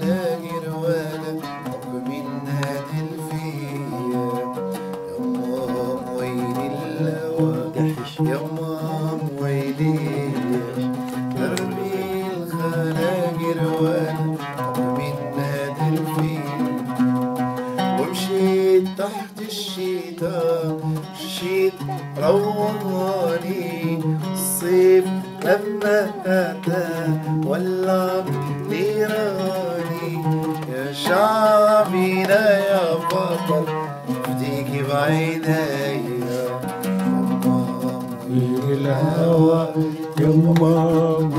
ولا جروانة طب منها دلفية يا مام ويلي الهوى يا مام ويلي ترمي الخناجر وأنا طب منها دلفية ومشيت تحت الشيطان مشيت روضاني الصيف لما أتى ولع لي راي شعبنا يا بطل افديك بعيني في الهوى يما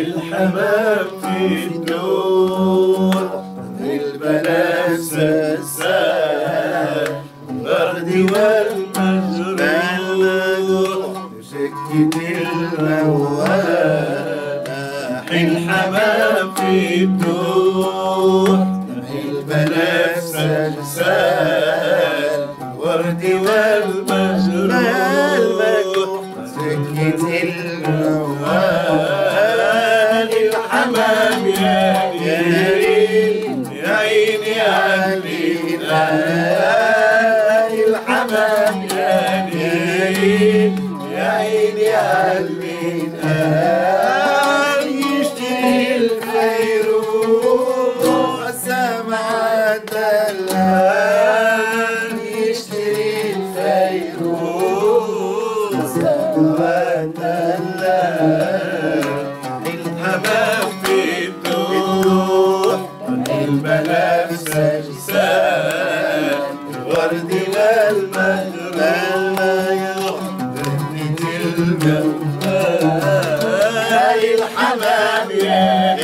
الحمام في الدور البنات سلسال الورد والمجروح سكت الموال الحمام في الدور البنات علينا الحمام يا ليل يا عيني علينا يشتري الفيروز سمعت الله يشتري الفيروز سمعت الحمام الموال الحمام يا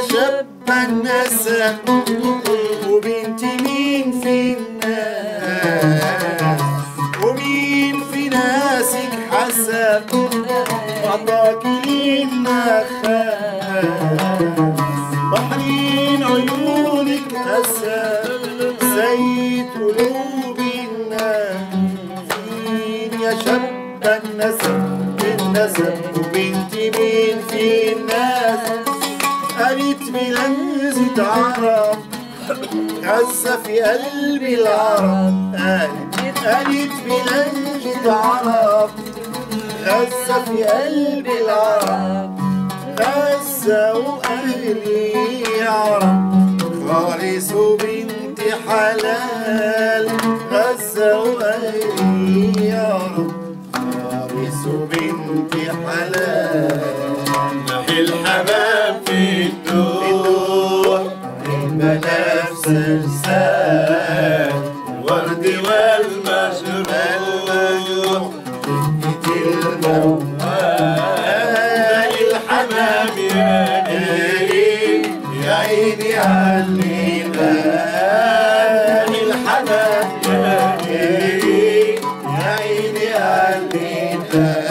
شاب النسب وبنت مين في الناس؟ ومين في ناسك حسب؟ عطاك للنخاس بحرين عيونك أسد سيد قلوب الناس. مين يا شاب النسب النسب وبنت مين في الناس؟ كانت لازم تعرف غزة في قلبي العرب. قالت لازم تعرف غزة في قلبي العرب. غزة وأهلي عرب خالص وبنت حلال. غزة وأهلي عرب خالص وبنت حلال. السرسان الورد والمجروح بكت الموال الحمام يا ليلي يا عيني عالميدان الحمام يا ليلي يا عيني عالميدان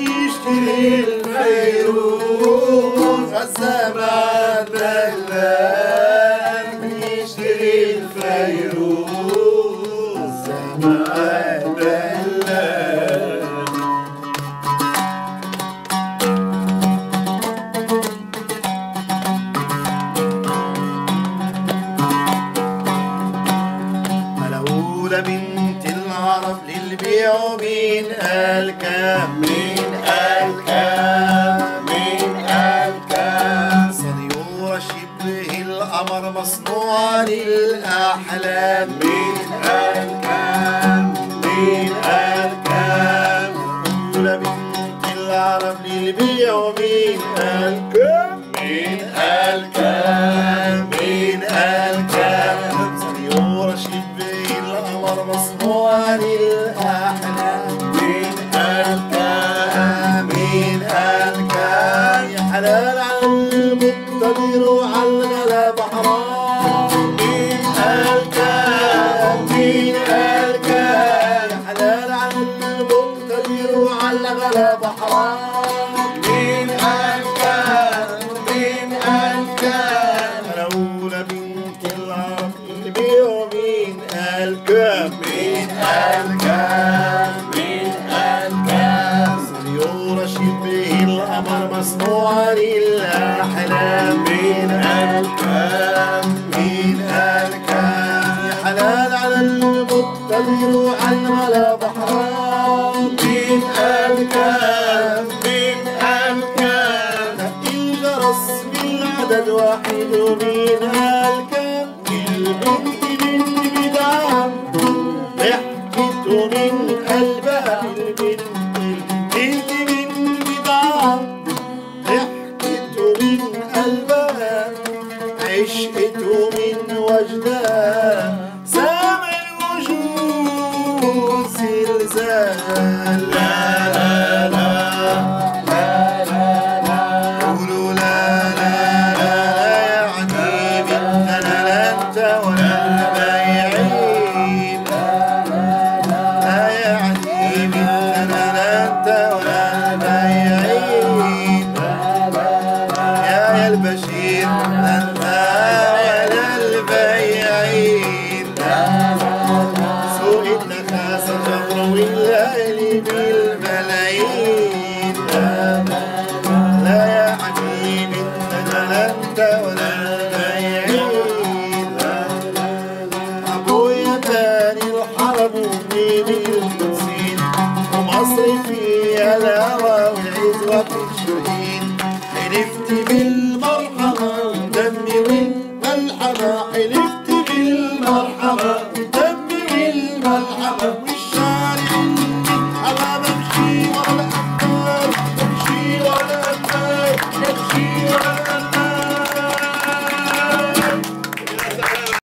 يشتري الفيروز me. مين أنت مين أنت. أنا أولى منك العقل بيومين قالك مين قالك مين قالك سنيورة شبه القمر مصنوعة للأحلام مين قالك مين قالك حلال على المبطل روح على güzel.